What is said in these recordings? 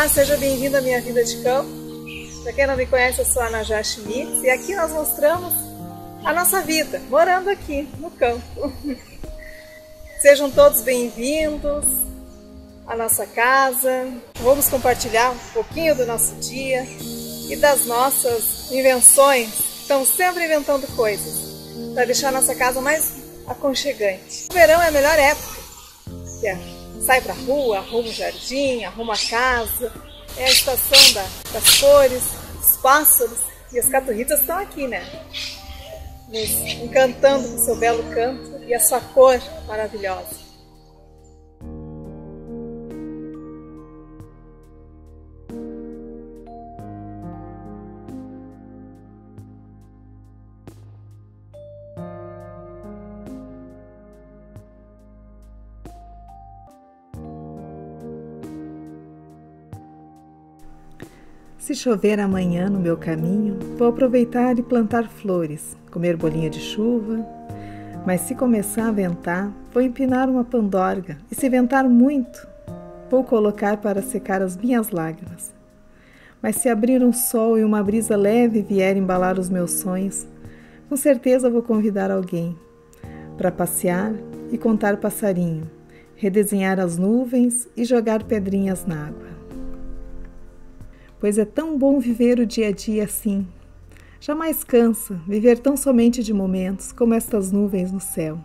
Olá, seja bem-vindo à minha vida de campo. Para quem não me conhece, eu sou a Ana Schmitz e aqui nós mostramos a nossa vida, morando aqui no campo. Sejam todos bem-vindos à nossa casa. Vamos compartilhar um pouquinho do nosso dia e das nossas invenções. Estamos sempre inventando coisas para deixar a nossa casa mais aconchegante. O verão é a melhor época. É sai pra rua, arruma o jardim, arruma a casa. É a estação da, das cores, dos pássaros. E as caturritas estão aqui, né? Nos encantando com seu belo canto e a sua cor maravilhosa. Se chover amanhã no meu caminho, vou aproveitar e plantar flores, comer bolinha de chuva. Mas se começar a ventar, vou empinar uma pandorga, e se ventar muito, vou colocar para secar as minhas lágrimas. Mas se abrir um sol e uma brisa leve vier embalar os meus sonhos, com certeza vou convidar alguém para passear e contar passarinho, redesenhar as nuvens e jogar pedrinhas na água pois é tão bom viver o dia a dia assim. Jamais cansa viver tão somente de momentos como estas nuvens no céu.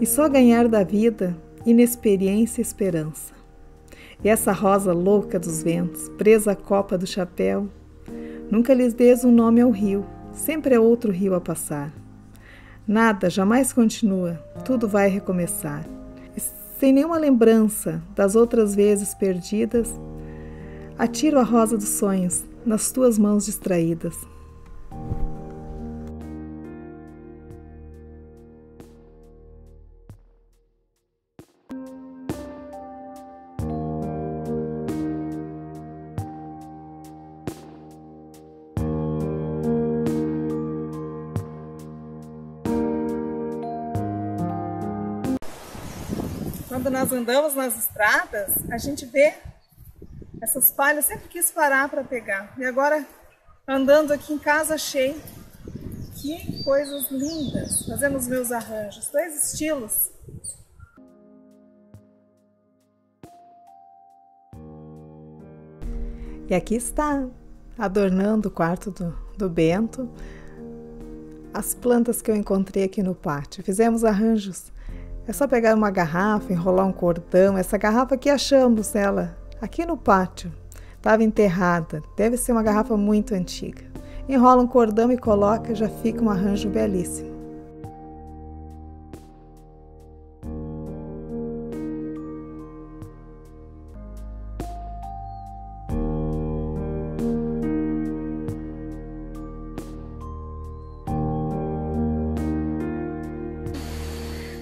E só ganhar da vida inexperiência e esperança. E essa rosa louca dos ventos, presa à copa do chapéu, nunca lhes des um nome ao rio, sempre é outro rio a passar. Nada jamais continua, tudo vai recomeçar. E sem nenhuma lembrança das outras vezes perdidas, Atiro a rosa dos sonhos nas tuas mãos distraídas. Quando nós andamos nas estradas, a gente vê essas palhas, sempre quis parar para pegar. E agora, andando aqui em casa, achei que coisas lindas, fazendo os meus arranjos, dois estilos. E aqui está, adornando o quarto do, do Bento, as plantas que eu encontrei aqui no pátio. Fizemos arranjos. É só pegar uma garrafa, enrolar um cordão. Essa garrafa aqui achamos ela aqui no pátio. Estava enterrada, deve ser uma garrafa muito antiga. Enrola um cordão e coloca, já fica um arranjo belíssimo.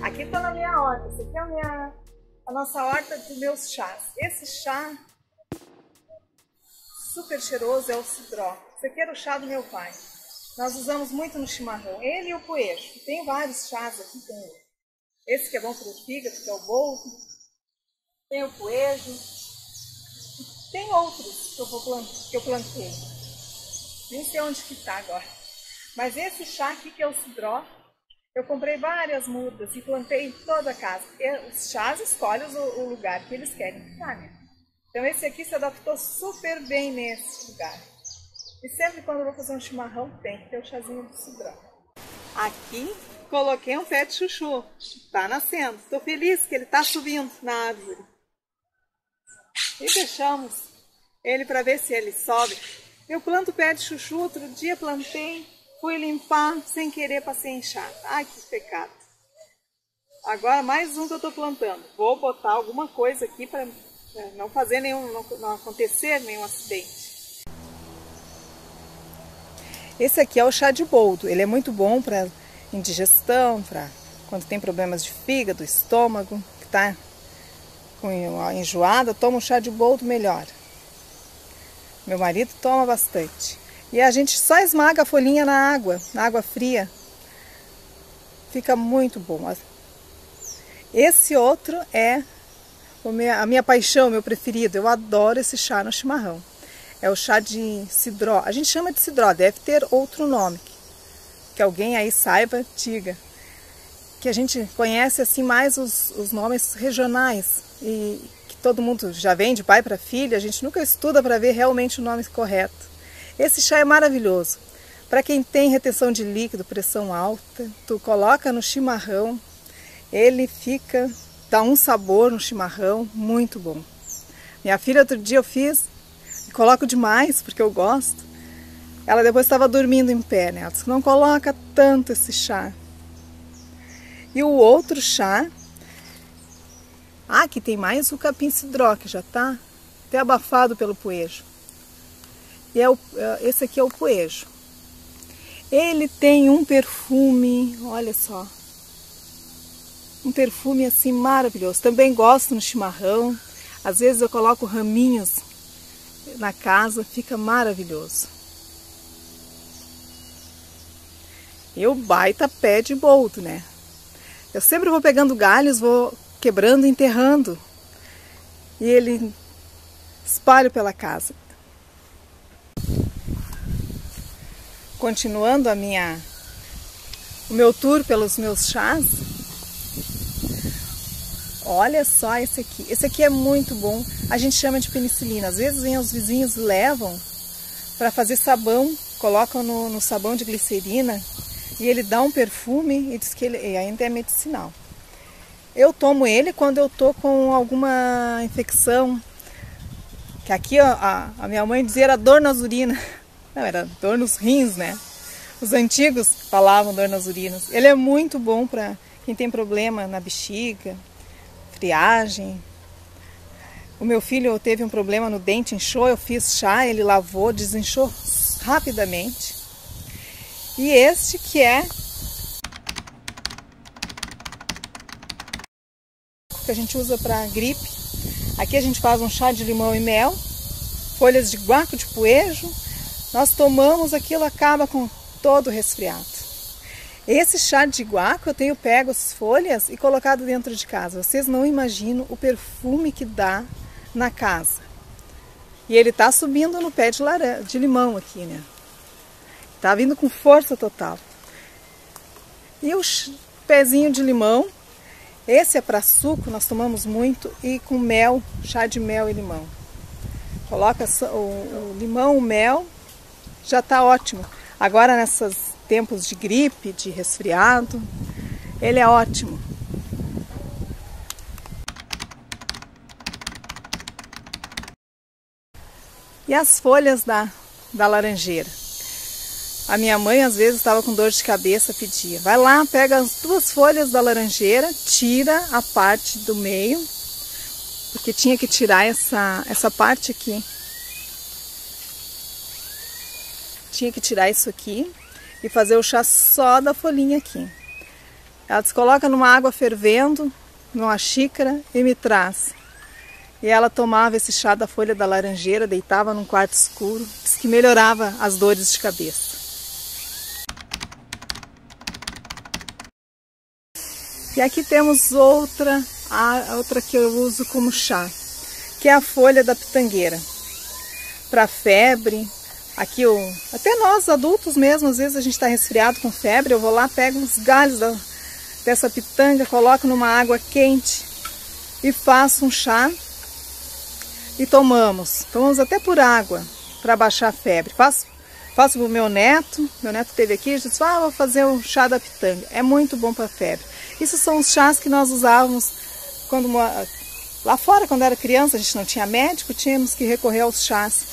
Aqui está na minha horta. Essa aqui é a minha a nossa horta dos meus chás. Esse chá super cheiroso é o cidró. Esse aqui era o chá do meu pai. Nós usamos muito no chimarrão. Ele e o poejo. Tem vários chás aqui. Tem esse que é bom para o fígado, que é o bolo. Tem o poejo. Tem outros que eu, vou que eu plantei. Nem sei onde que está agora. Mas esse chá aqui que é o cidró, eu comprei várias mudas e plantei em toda a casa. Os chás escolhem o lugar que eles querem ficar, né? Então esse aqui se adaptou super bem nesse lugar. E sempre quando eu vou fazer um chimarrão, tem que ter o chazinho do cidrão. Aqui coloquei um pé de chuchu. Tá nascendo. Estou feliz que ele está subindo na árvore. E deixamos ele para ver se ele sobe. Eu planto pé de chuchu, outro dia plantei Fui limpar sem querer, passei enxada. Ai, que pecado. Agora mais um que eu estou plantando. Vou botar alguma coisa aqui para não fazer nenhum, não, acontecer nenhum acidente. Esse aqui é o chá de boldo. Ele é muito bom para indigestão, para quando tem problemas de fígado, estômago, que está enjoada, toma um chá de boldo melhor. Meu marido toma bastante. E a gente só esmaga a folhinha na água, na água fria. Fica muito bom. Esse outro é a minha paixão, meu preferido. Eu adoro esse chá no chimarrão. É o chá de cidró. A gente chama de cidró, deve ter outro nome. Que alguém aí saiba, diga. Que a gente conhece assim mais os, os nomes regionais e que todo mundo já vem de pai para filho, a gente nunca estuda para ver realmente o nome correto. Esse chá é maravilhoso. Para quem tem retenção de líquido, pressão alta, tu coloca no chimarrão, ele fica dá um sabor no chimarrão muito bom. Minha filha outro dia eu fiz, coloco demais porque eu gosto. Ela depois estava dormindo em pé, né? Ela disse, não coloca tanto esse chá. E o outro chá, ah, aqui tem mais o capim cidró, que já está até abafado pelo poejo. E é o, é, esse aqui é o poejo. Ele tem um perfume, olha só, um perfume assim maravilhoso. Também gosto no chimarrão. Às vezes eu coloco raminhos na casa, fica maravilhoso. E o baita pé de boldo, né? Eu sempre vou pegando galhos, vou quebrando, enterrando. E ele espalho pela casa. Continuando a minha o meu tour pelos meus chás, Olha só esse aqui. Esse aqui é muito bom. A gente chama de penicilina. Às vezes vem os vizinhos levam para fazer sabão, colocam no, no, sabão de glicerina e ele dá um perfume e diz que ele e ainda é medicinal. Eu tomo ele quando eu tô com alguma infecção. Que aqui a, a minha mãe dizia era dor nas urinas. Não, era dor nos rins, né? Os antigos falavam dor nas urinas. Ele é muito bom para quem tem problema na bexiga, friagem. O meu filho teve um problema no dente, inchou, eu fiz chá, ele lavou, desinchou rapidamente. E este que é que a gente usa para gripe. Aqui a gente faz um chá de limão e mel, folhas de guaco de poejo. Nós tomamos aquilo, acaba com todo o resfriado. Esse chá de guaco eu tenho pego as folhas e colocado dentro de casa. Vocês não imaginam o perfume que dá na casa. E ele tá subindo no pé de, laranja, de limão aqui, né? Tá vindo com força total. E o pezinho de limão, esse é para suco, nós tomamos muito, e com mel, chá de mel e limão. Coloca o, o limão, o mel, já tá ótimo. Agora nessas tempos de gripe, de resfriado. Ele é ótimo. E as folhas da, da laranjeira. A minha mãe às vezes estava com dor de cabeça, pedia. Vai lá, pega as duas folhas da laranjeira, tira a parte do meio, porque tinha que tirar essa, essa parte aqui. Tinha que tirar isso aqui e fazer o chá só da folhinha aqui. Ela coloca numa água fervendo, numa xícara e me traz. E ela tomava esse chá da folha da laranjeira, deitava num quarto escuro, diz que melhorava as dores de cabeça. E aqui temos outra, a outra que eu uso como chá, que é a folha da pitangueira. Para febre, Aqui, o, até nós adultos mesmo, às vezes a gente está resfriado com febre, eu vou lá, pego uns galhos da, dessa pitanga, coloco numa água quente e faço um chá e tomamos. Tomamos até por água para baixar a febre. Faço, faço para o meu neto, meu neto teve aqui, disse, ah, vou fazer o chá da pitanga. É muito bom para febre. Isso são os chás que nós usávamos quando lá fora, quando era criança, a gente não tinha médico, tínhamos que recorrer aos chás.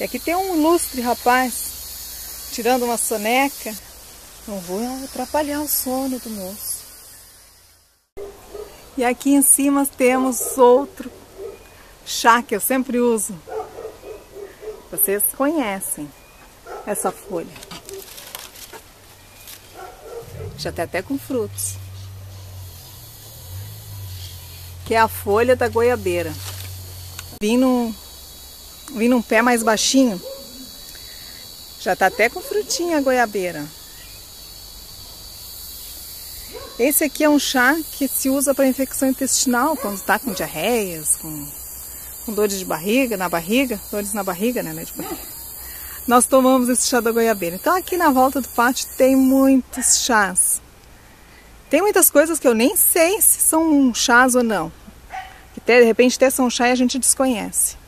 E aqui tem um ilustre rapaz tirando uma soneca. Não vou atrapalhar o sono do moço. E aqui em cima temos outro chá que eu sempre uso. Vocês conhecem essa folha. Já tem até com frutos. Que é a folha da goiabeira. Vim no Vim num pé mais baixinho. Já tá até com frutinha a goiabeira. Esse aqui é um chá que se usa para infecção intestinal, quando está com diarreias, com, com, dores de barriga, na barriga, dores na barriga, né, né. Nós tomamos esse chá da goiabeira. Então aqui na volta do pátio tem muitos chás. Tem muitas coisas que eu nem sei se são chás ou não. Que de repente até são chá e a gente desconhece.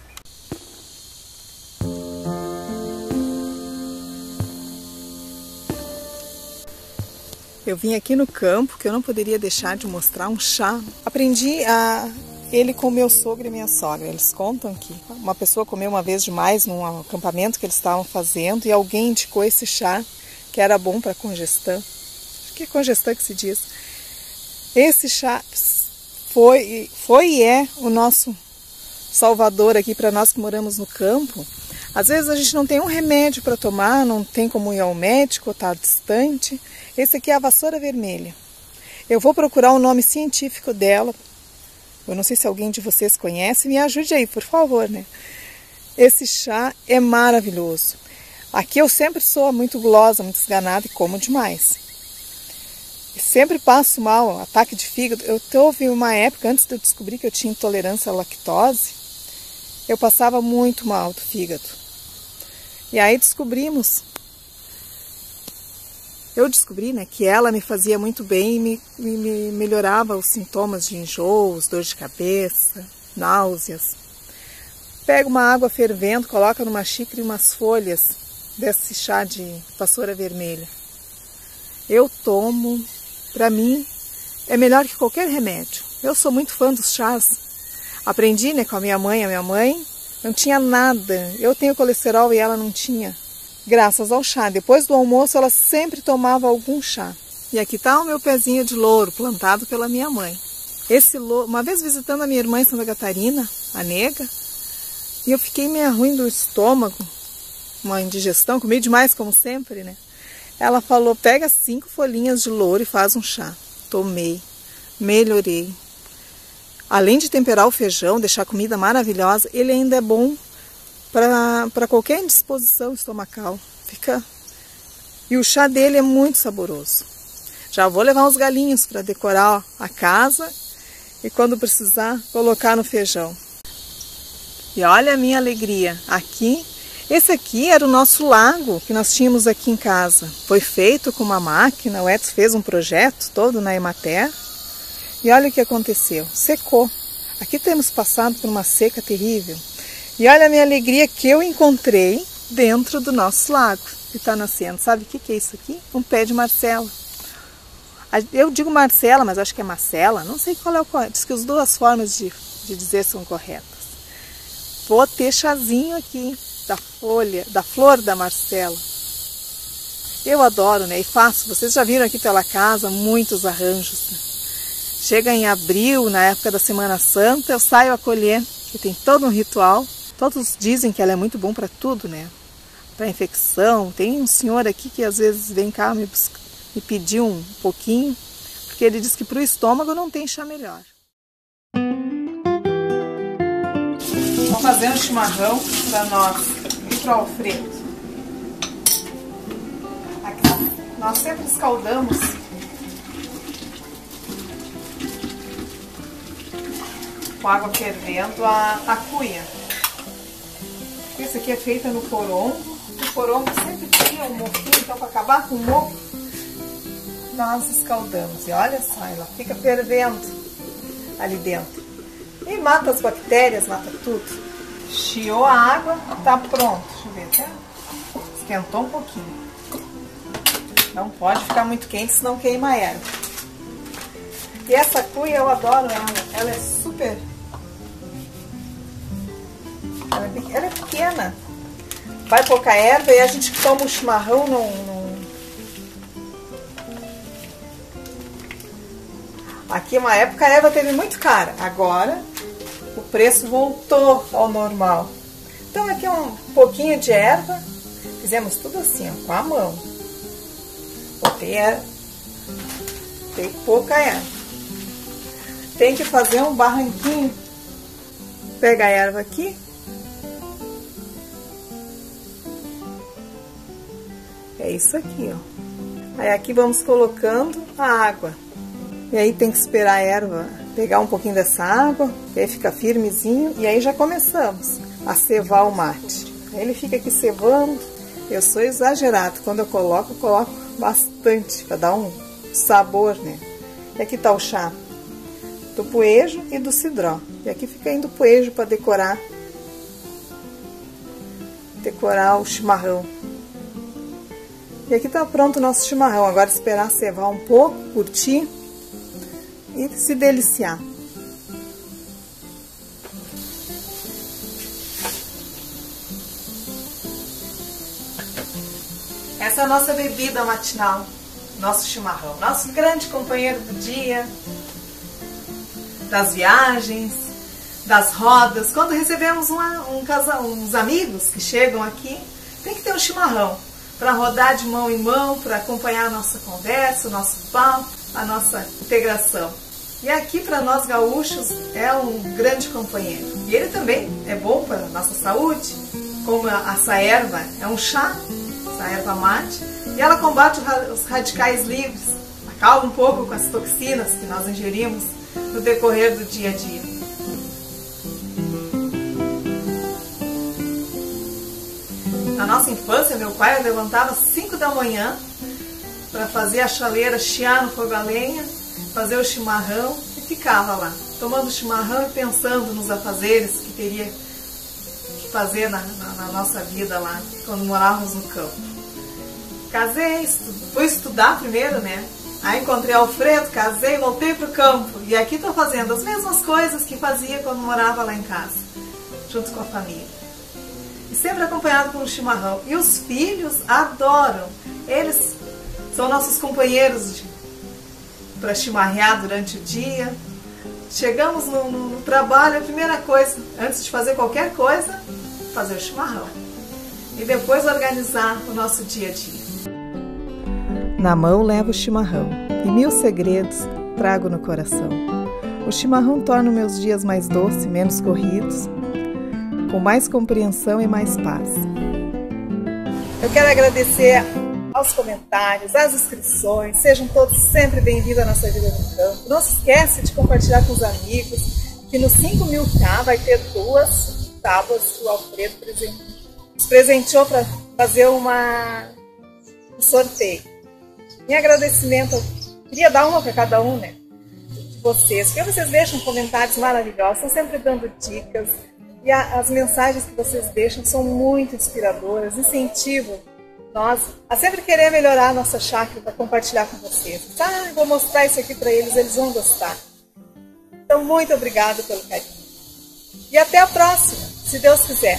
Eu vim aqui no campo, que eu não poderia deixar de mostrar um chá. Aprendi a ele com meu sogro e minha sogra. Eles contam que uma pessoa comeu uma vez demais num acampamento que eles estavam fazendo e alguém indicou esse chá que era bom para congestão. Acho que é congestão que se diz. Esse chá foi, foi e é o nosso salvador aqui para nós que moramos no campo. Às vezes a gente não tem um remédio para tomar, não tem como ir ao médico, está distante. Esse aqui é a vassoura vermelha. Eu vou procurar o nome científico dela. Eu não sei se alguém de vocês conhece, me ajude aí, por favor, né? Esse chá é maravilhoso. Aqui eu sempre sou muito gulosa, muito esganada e como demais. Sempre passo mal, ataque de fígado. Eu houve uma época, antes de eu descobrir que eu tinha intolerância à lactose, eu passava muito mal do fígado. E aí descobrimos. Eu descobri né, que ela me fazia muito bem e me, me melhorava os sintomas de enjoos, dor de cabeça, náuseas. Pega uma água fervendo, coloca numa xícara e umas folhas desse chá de vassoura vermelha. Eu tomo, para mim é melhor que qualquer remédio. Eu sou muito fã dos chás. Aprendi né, com a minha mãe, a minha mãe não tinha nada. Eu tenho colesterol e ela não tinha. Graças ao chá. Depois do almoço, ela sempre tomava algum chá. E aqui está o meu pezinho de louro, plantado pela minha mãe. Esse louro, uma vez visitando a minha irmã em Santa Catarina, a nega, e eu fiquei meio ruim do estômago, uma indigestão, comi demais como sempre, né? Ela falou: pega cinco folhinhas de louro e faz um chá. Tomei, melhorei. Além de temperar o feijão, deixar a comida maravilhosa, ele ainda é bom para qualquer indisposição estomacal. Fica e o chá dele é muito saboroso. Já vou levar uns galinhos para decorar a casa e quando precisar colocar no feijão. E olha a minha alegria. Aqui, esse aqui era o nosso lago que nós tínhamos aqui em casa. Foi feito com uma máquina, o Edson fez um projeto todo na Emater e olha o que aconteceu, secou. Aqui temos passado por uma seca terrível. E olha a minha alegria que eu encontrei dentro do nosso lago que está nascendo. Sabe o que, que é isso aqui? Um pé de marcela. Eu digo Marcela, mas acho que é Marcela. Não sei qual é o correto. Diz que as duas formas de, de dizer são corretas. Vou ter chazinho aqui da folha, da flor da Marcela. Eu adoro, né? E faço. Vocês já viram aqui pela casa muitos arranjos. Né? Chega em abril, na época da Semana Santa, eu saio a colher, que tem todo um ritual. Todos dizem que ela é muito bom para tudo, né? Para infecção. Tem um senhor aqui que às vezes vem cá me, me pedir um pouquinho, porque ele diz que para o estômago não tem chá melhor. Vamos fazer um chimarrão para nós e para o Alfredo. Aqui, nós sempre escaldamos com água fervendo a, a cuia. Esse aqui é feita no porongo. O porongo sempre tinha um mofinho, então para acabar com o mofo, nós escaldamos. E olha só, ela fica fervendo ali dentro. E mata as bactérias, mata tudo. Chiou a água, tá pronto. Deixa eu ver, até esquentou um pouquinho. Não pode ficar muito quente, senão queima a erva. E essa cuia eu adoro ela. Ela é super ela é, pequena. Vai pouca erva e a gente toma o chimarrão num... Aqui uma época a erva teve muito cara. Agora o preço voltou ao normal. Então aqui é um pouquinho de erva. Fizemos tudo assim, ó, com a mão. Botei erva. Tem pouca erva. Tem que fazer um barranquinho. Pega a erva aqui, É isso aqui, ó. Aí aqui vamos colocando a água. E aí tem que esperar a erva pegar um pouquinho dessa água, que aí fica firmezinho, e aí já começamos a cevar o mate. Aí ele fica aqui cevando. Eu sou exagerado, quando eu coloco, eu coloco bastante para dar um sabor, né? E aqui tá o chá do poejo e do cidró. E aqui fica indo o poejo para decorar decorar o chimarrão. E aqui tá pronto o nosso chimarrão. Agora esperar cevar um pouco, curtir e se deliciar. Essa é a nossa bebida matinal, nosso chimarrão, nosso grande companheiro do dia, das viagens, das rodas. Quando recebemos uma, um casal, uns amigos que chegam aqui, tem que ter um chimarrão para rodar de mão em mão, para acompanhar a nossa conversa, o nosso papo, a nossa integração. E aqui para nós gaúchos é um grande companheiro. E ele também é bom para a nossa saúde, como essa erva é um chá, essa erva mate, e ela combate os radicais livres, acalma um pouco com as toxinas que nós ingerimos no decorrer do dia a dia. Nossa infância, meu pai levantava às 5 da manhã para fazer a chaleira chiar no fogo a lenha, fazer o chimarrão e ficava lá, tomando chimarrão e pensando nos afazeres que teria que fazer na, na, na nossa vida lá, quando morávamos no campo. Casei, fui estudar primeiro, né? Aí encontrei Alfredo, casei, voltei para o campo. E aqui estou fazendo as mesmas coisas que fazia quando morava lá em casa, junto com a família. Sempre acompanhado por um chimarrão. E os filhos adoram. Eles são nossos companheiros para chimarrear durante o dia. Chegamos no, no, no trabalho, a primeira coisa, antes de fazer qualquer coisa, fazer o chimarrão. E depois organizar o nosso dia a dia. Na mão levo o chimarrão e mil segredos trago no coração. O chimarrão torna meus dias mais doces, menos corridos, com mais compreensão e mais paz. Eu quero agradecer aos comentários, às inscrições. Sejam todos sempre bem-vindos à nossa vida no campo. Não esquece de compartilhar com os amigos que no 5000K vai ter duas tábuas que o Alfredo presenteou para fazer uma, um sorteio. Em agradecimento, eu queria dar uma para cada um, né? Vocês, porque vocês deixam comentários maravilhosos, estão sempre dando dicas. E a, as mensagens que vocês deixam são muito inspiradoras, incentivam nós a sempre querer melhorar a nossa chácara para compartilhar com vocês. Ah, vou mostrar isso aqui para eles, eles vão gostar. Então, muito obrigado pelo carinho. E até a próxima, se Deus quiser.